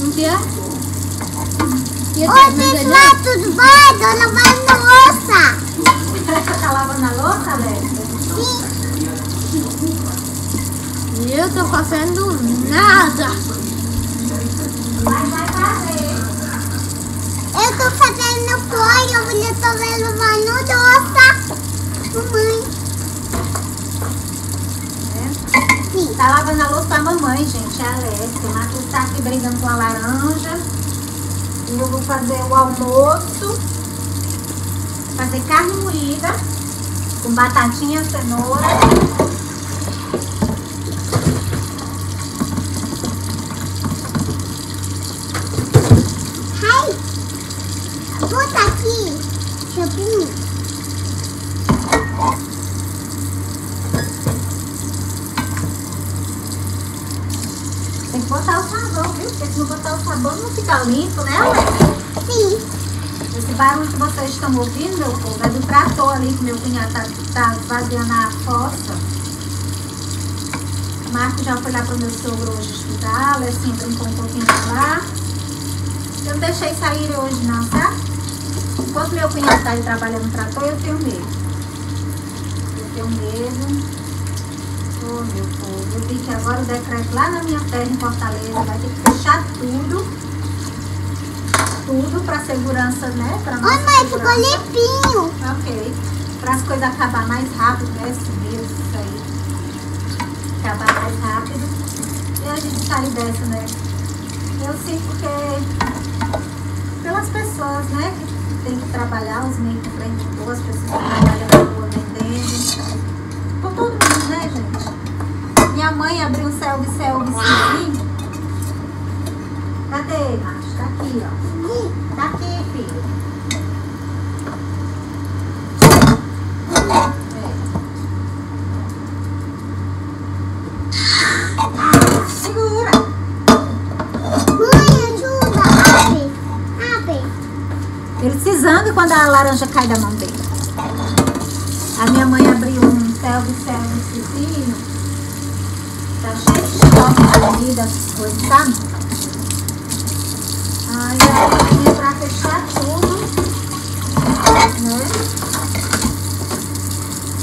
Não quer? E eu Oi, pessoal, tudo bem? Tô lavando louça. Tá lavando a louça, Alexia? E eu tô fazendo nada. Mas vai fazer. Eu tô fazendo folha, eu tô lavando louça. Mamãe. Sim. Tá lavando a louça pra mamãe, gente. A Alexia. O Marcos tá aqui brigando com a laranja. E eu vou fazer o almoço. Fazer carne moída. Com batatinha, cenoura. Bota aqui. Chapinho. Tem que botar Porque se não botar o sabão não fica limpo, né, Alexia? Sim. Esse barulho que vocês estão ouvindo, meu povo, é do trator ali que meu cunhado tá, tá a fossa. O Marco já foi lá pro meu sogro hoje estudar, a Alessinha brincou um pouquinho lá. Eu não deixei sair hoje não, tá? Enquanto meu cunhado tá aí trabalhando no trator, eu tenho medo. Eu tenho medo. Ô meu povo, eu vi que agora o decreto lá na minha terra em Fortaleza vai ter que fechar tudo. Tudo pra segurança, né? Pra nossa mãe, ficou segurança. limpinho. Ok. Para as coisas acabar mais rápido, né? Esse vírus, isso aí. Acabar mais rápido. E a gente sair dessa, né? Eu sinto porque pelas pessoas, né? Que tem que trabalhar, os meios de frente de boas, precisam trabalhar na rua vendendo. Por todo mundo, né, gente? Minha mãe abriu um self-service assim. Cadê, macho? Tá aqui, ó. Tá aqui, filho. Zanga quando a laranja cai da mão dele. A minha mãe abriu um self-servicezinho. Tá cheio de comida, essas coisas, sabe? Aí ela vinha pra fechar tudo. Né?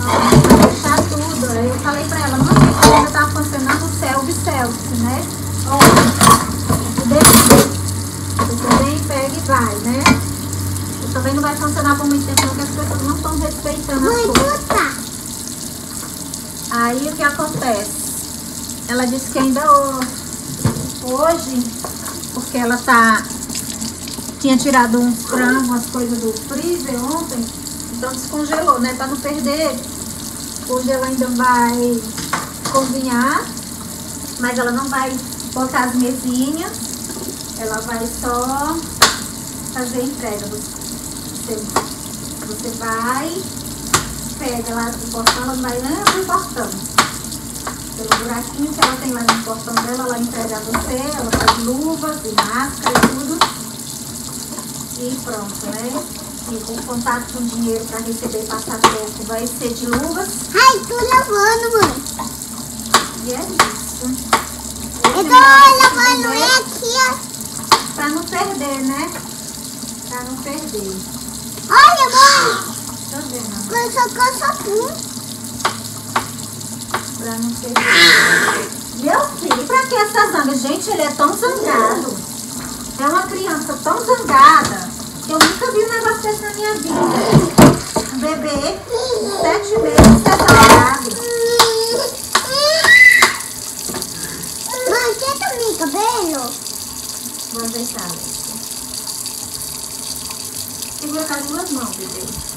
Ó, pra fechar tudo. Aí eu falei pra ela, mãe, que ainda tá funcionando o self-service, né? Ó. Você vem, pega e vai, né? Isso também não vai funcionar por muito tempo, porque as pessoas não estão respeitando as coisas. bota. Aí o que acontece? Ela disse que ainda ho- hoje, porque ela tá. Tinha tirado um frango, umas coisas do freezer ontem, então descongelou, né? Pra não perder. Hoje ela ainda vai cozinhar, mas ela não vai botar as mesinhas, ela vai só fazer a entrega. Você, você vai, pega lá do portão, ela vai lá no portão. Pelo buraquinho que ela tem lá no portão dela, ela entrega a você, ela faz luvas e máscara e tudo. E pronto, né? E o contato com dinheiro para receber passatempo vai ser de luvas. Ai, tô lavando, mãe. E é isso. Eu tô lavando é aqui, ó. Pra não perder, né? Pra não perder. Olha, mãe. Ver, não. Coisa, coisa, pum. Pra não perder. Meu filho, pra que essa zanga? Gente, ele é tão zangado. É uma criança tão zangada que eu nunca vi um negócio desse na minha vida. Um bebê, sete meses, tá zangado. Mãe, tenta meu cabelo. Vou ajeitar, Alexia. Segura com as duas mãos, bebê.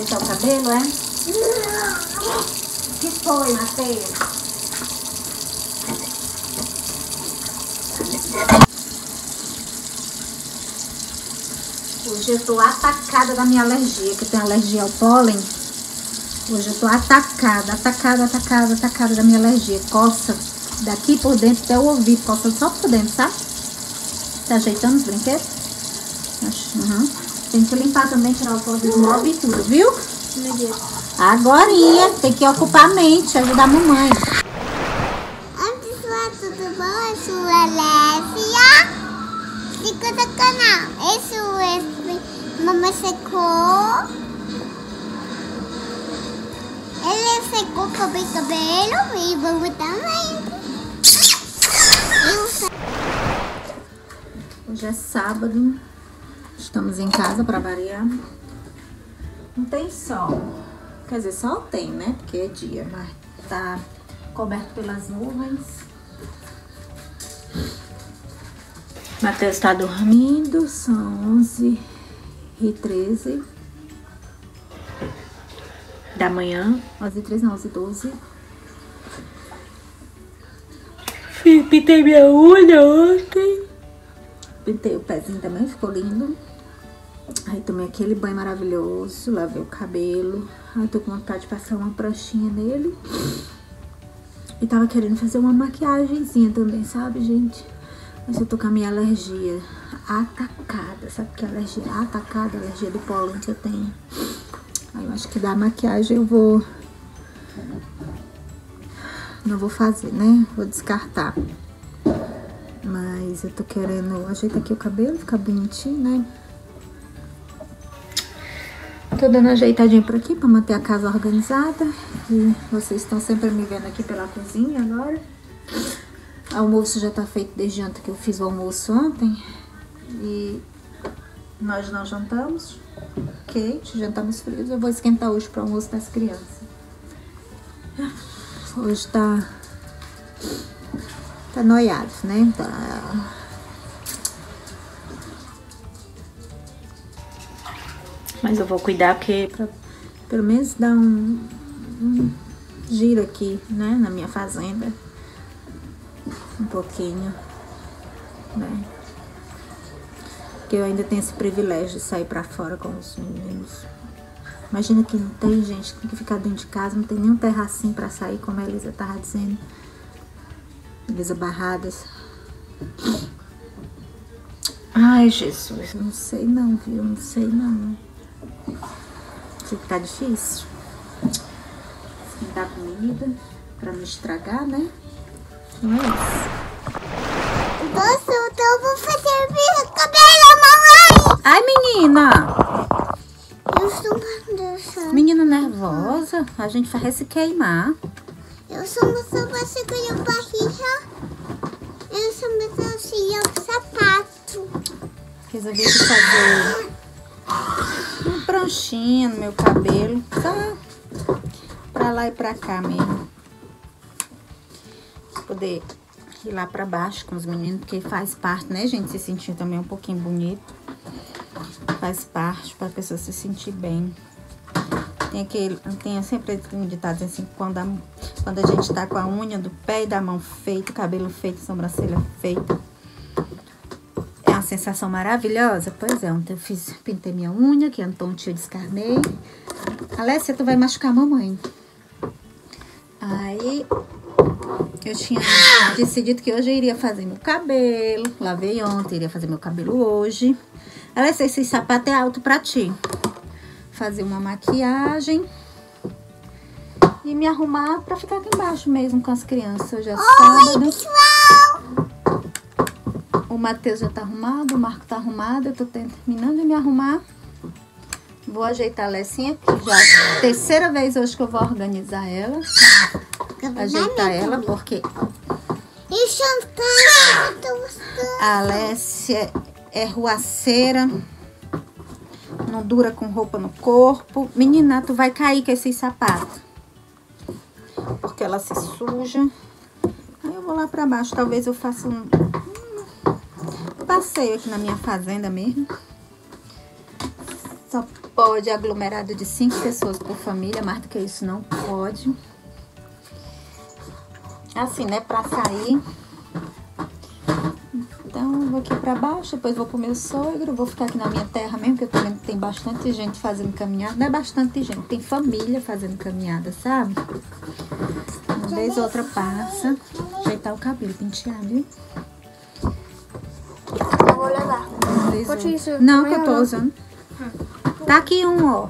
Ajeitar o cabelo, é? que foi, Matheus? Hoje eu tô atacada da minha alergia, que tenho alergia ao pólen. Hoje eu tô atacada, atacada, atacada, atacada da minha alergia. Coça daqui por dentro até o ouvido, coça só por dentro, sabe? Tá ajeitando os brinquedos? Uhum. Tem que limpar também, tirar o pó do esmalte e tudo, viu? Meu Deus. Agorinha, tem que ocupar a mente, ajudar a mamãe. Oi pessoal, tudo bom? Eu sou a Alessia. Fica no canal. Esse é o esse. Mamãe secou. Ele secou o cabelo e vamos também. Hoje é sábado, estamos em casa para variar. Não tem sol. Quer dizer, sol tem, né? Porque é dia, mas tá coberto pelas nuvens. Matheus está dormindo, são 11 e 13 da manhã. 11 e 13, não, 11 e 12. Pintei minha unha ontem. Pintei o pezinho também, ficou lindo. Aí tomei aquele banho maravilhoso, lavei o cabelo. Aí tô com vontade de passar uma pranchinha nele. E tava querendo fazer uma maquiagemzinha também, sabe, gente? Mas eu tô com a minha alergia atacada. Sabe que é alergia atacada? Alergia do pólen que eu tenho. Aí eu acho que da maquiagem eu vou... Não vou fazer, né? Vou descartar. Mas eu tô querendo ajeitar aqui o cabelo, ficar bonitinho, né? Tô dando ajeitadinho por aqui pra manter a casa organizada. E vocês estão sempre me vendo aqui pela cozinha agora. O almoço já tá feito desde ontem que eu fiz o almoço ontem. E nós não jantamos. Kate, jantamos frios. Eu vou esquentar hoje pro almoço das crianças. Hoje tá... Tá noiado, né? Tá... Mas eu vou cuidar porque pra, pelo menos dar um, um giro aqui, né? Na minha fazenda. Um pouquinho, né? Porque eu ainda tenho esse privilégio de sair pra fora com os meninos. Imagina que não tem, gente, tem que ficar dentro de casa, não tem nenhum terracinho pra sair, como a Elisa tava dizendo. Elisa Barradas. Ai, Jesus, não sei não, viu? Não sei não. Que tá difícil. Esquentar comida pra não estragar, né? Não é isso. Nossa, então eu vou fazer meu cabelo, mamãe. Ai, menina! Eu estou mandando. Menina nervosa. A gente vai se queimar. Eu sou uma só segura a barriga. Eu sou uma assim, o sapato. Resolvi fazer uma pranchinha no meu cabelo. Só pra lá e pra cá mesmo. Poder ir lá pra baixo com os meninos, porque faz parte, né, gente? Se sentir também um pouquinho bonito. Faz parte pra pessoa se sentir bem. Tem aquele, tem sempre um ditado assim, quando a, quando a gente tá com a unha do pé e da mão feita, cabelo feito, sobrancelha feita. É sensação maravilhosa. Pois é, ontem eu fiz, pintei minha unha, que ontem eu descarnei. Alessia, tu vai machucar a mamãe. Aí eu tinha decidido que hoje eu iria fazer meu cabelo. Lavei ontem, iria fazer meu cabelo hoje. Alessia, esse sapato é alto pra ti. Fazer uma maquiagem. E me arrumar pra ficar aqui embaixo mesmo com as crianças. Hoje é sábado. Matheus já tá arrumado, o Marco tá arrumado. Eu tô terminando de me arrumar. Vou ajeitar a Lessinha, que já é a terceira vez hoje que eu vou organizar ela. Ajeitar ela, porque E eu tô gostando. a Alessia é ruaceira. Não dura com roupa no corpo. Menina, tu vai cair com esses sapatos. Porque ela se suja. Aí eu vou lá pra baixo. Talvez eu faça um passeio aqui na minha fazenda mesmo. Só pode aglomerado de cinco pessoas por família. Mais do que isso não pode. Assim, né? Pra sair. Então, vou aqui pra baixo, depois vou pro meu sogro, vou ficar aqui na minha terra mesmo, que eu tô vendo que tem bastante gente fazendo caminhada. Não é bastante gente, tem família fazendo caminhada, sabe? Uma vez ou outra passa. Ajeitar o cabelo, pentear, viu? Vou levar. Isso, Não, que eu tô usando. Tá aqui um, ó.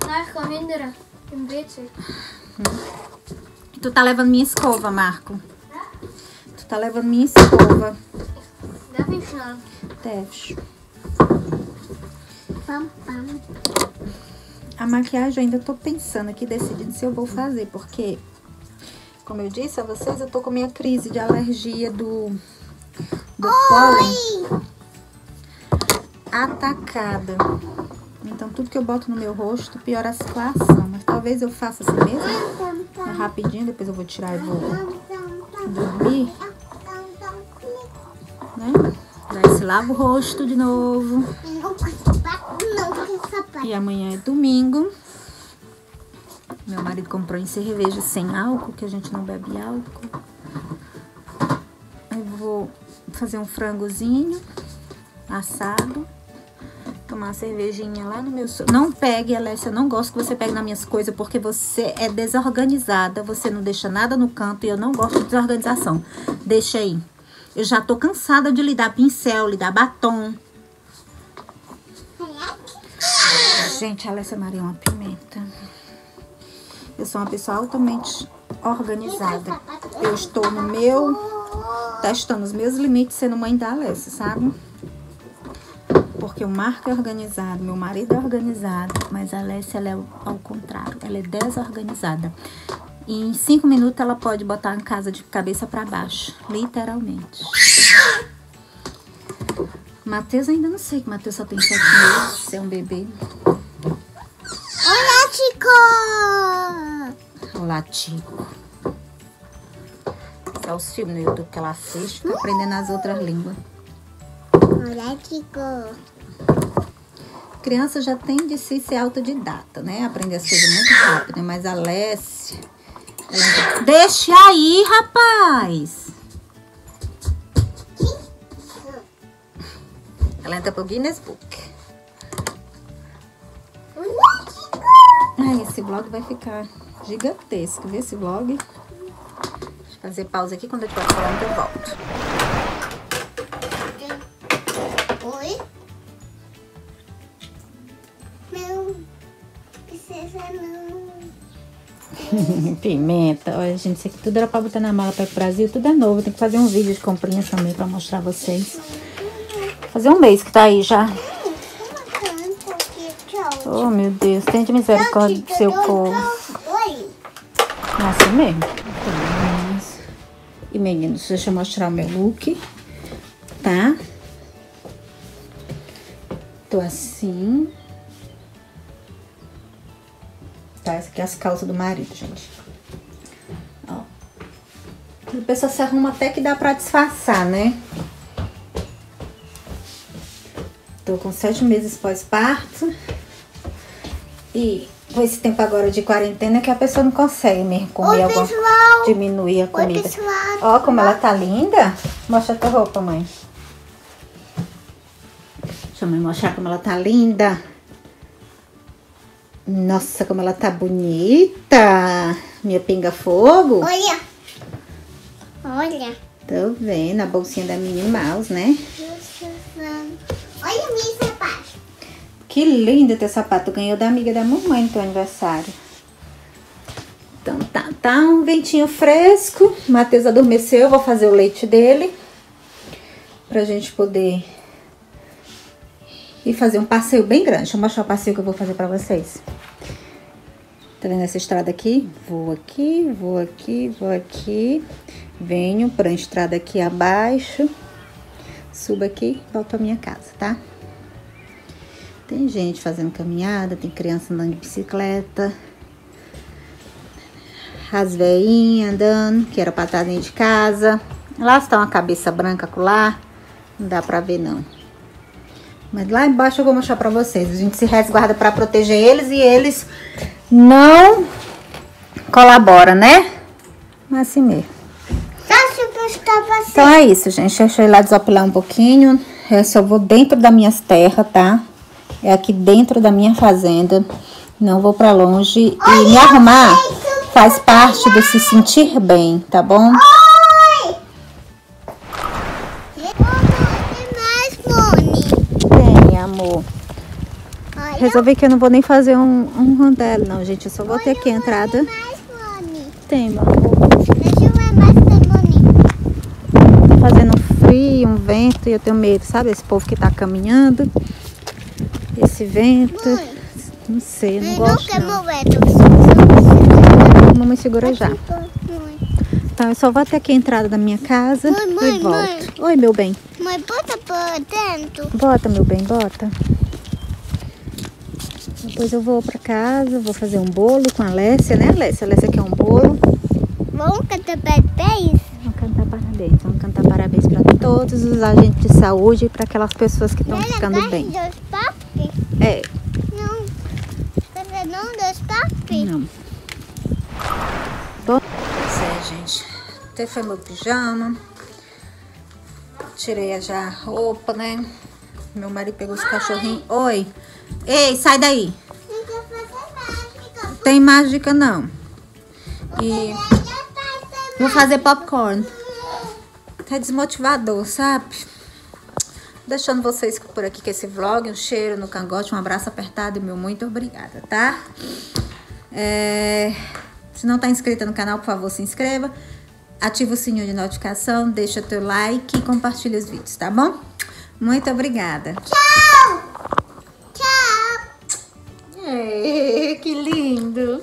Tá beetje. Tu tá levando minha escova, Marco. Tu tá levando minha escova. Snel. Deves. Pam, pam. A maquiagem ainda tô pensando aqui, decidindo se eu vou fazer, porque, como eu disse a vocês, eu tô com minha crise de alergia do, do pólen Oi! atacada. Então, tudo que eu boto no meu rosto piora a situação. Mas talvez eu faça assim mesmo, é rapidinho, depois eu vou tirar e vou dormir, né? Daí se lava o rosto de novo. E amanhã é domingo. Meu marido comprou em cerveja sem álcool, que a gente não bebe álcool. Eu vou fazer um frangozinho assado. Tomar uma cervejinha lá no meu... Não pegue, Alessia, não gosto que você pegue nas minhas coisas, porque você é desorganizada, você não deixa nada no canto e eu não gosto de desorganização. Deixa aí. Eu já tô cansada de lidar pincel, lidar batom. Gente, a Alessia Maria é uma pimenta. Eu sou uma pessoa altamente organizada. Eu estou no meu, testando os meus limites sendo mãe da Alessia, sabe? Porque o Marco é organizado, meu marido é organizado, mas a Alessia ela é ao contrário, ela é desorganizada. E em cinco minutos ela pode botar a casa de cabeça para baixo, literalmente. Matheus ainda não sei, que Matheus só tem sete meses, é um bebê. Olha, Chico! Olá, Tico. É os filmes no YouTube que ela assiste, fica aprendendo as outras línguas. Olha, Chico! Criança já tem de si ser autodidata, né? Aprender as coisas muito rápido, mas a Lécia... ela- Deixa aí, rapaz! Ela entra pro Guinness Book. Ai, esse vlog vai ficar gigantesco, viu? Esse vlog. Fazer pausa aqui, quando eu estiver falando eu volto. Oi? Não, precisa não. Pimenta, olha gente, isso aqui tudo era pra botar na mala para o Brasil, tudo é novo. Tem que fazer um vídeo de comprinhas também pra mostrar a vocês. Fazer um mês que tá aí já. Oh meu Deus, tem de misericórdia do seu povo. Oi. É assim mesmo. E meninos, deixa eu mostrar o meu look, tá? Tô assim. Tá, essa aqui é as calças do marido, gente. Ó. A pessoa se arruma até que dá pra disfarçar, né? Tô com sete meses pós-parto. E esse tempo agora de quarentena que a pessoa não consegue mesmo comer Oi, alguma pessoal. diminuir a Oi, comida. pessoal. Ó, como ela tá linda. Mostra a tua roupa, mãe. Deixa eu me mostrar como ela tá linda. Nossa, como ela tá bonita. Minha pinga-fogo. Olha. Olha. Tô vendo a bolsinha da Minnie Mouse, né? Olha minha sapato. Que lindo teu sapato. Ganhou da amiga da mamãe no teu aniversário. Então tá, tá um ventinho fresco. Matheus adormeceu, eu vou fazer o leite dele. Pra gente poder ir fazer um passeio bem grande. Deixa eu mostrar o passeio que eu vou fazer pra vocês. Tá vendo essa estrada aqui? Vou aqui, vou aqui, vou aqui. Venho pra estrada aqui abaixo. Subo aqui e volto pra minha casa, tá? Tem gente fazendo caminhada, tem criança andando de bicicleta. As veinhas andando, que era pra estar dentro de casa. Lá está uma cabeça branca lá. Não dá pra ver, não. Mas lá embaixo eu vou mostrar pra vocês. A gente se resguarda pra proteger eles e eles não colaboram, né? Mas assim mesmo. Tá assim. Então é isso, gente. Deixa eu ir lá desopilar um pouquinho. Eu só vou dentro das minhas terras, tá? É aqui dentro da minha fazenda. Não vou pra longe. E me arrumar faz parte de se sentir bem, tá bom? Tem amor. Resolvi que eu não vou nem fazer um, um rondelo, não, gente. Eu só vou ter aqui a entrada. Tem, meu amor. Tá fazendo um frio, um vento, e eu tenho medo, sabe? Esse povo que tá caminhando. Esse vento. Mãe, Não sei, não não gosto. Não. Tô A mamãe segura já. Então, eu só vou até aqui a entrada da minha casa Mãe, mãe, e volto. mãe. Oi, meu bem. mãe, bota por dentro. Bota, meu bem, bota. Depois eu vou pra casa, vou fazer um bolo com a Alessia, né, Alessia? A Alessia quer um bolo. Vamos cantar parabéns? Vamos cantar parabéns. Vamos cantar parabéns para todos os agentes de saúde e para aquelas pessoas que estão ficando bem. dos? É, Não. Você não dos papos? não. Bom, pois é, gente. Até foi meu pijama. Tirei já a roupa, né? Meu marido pegou os cachorrinhos. Oi. Ei, sai daí. Não quer fazer mágica. Tem mágica não. E vou fazer popcorn. Tá desmotivador, sabe? Deixando vocês por aqui com esse vlog, um cheiro no cangote, um abraço apertado e meu muito obrigada, tá? É... Se não tá inscrita no canal, por favor, se inscreva. Ativa o sininho de notificação, deixa teu like e compartilha os vídeos, tá bom? Muito obrigada. Tchau! Tchau! Que lindo!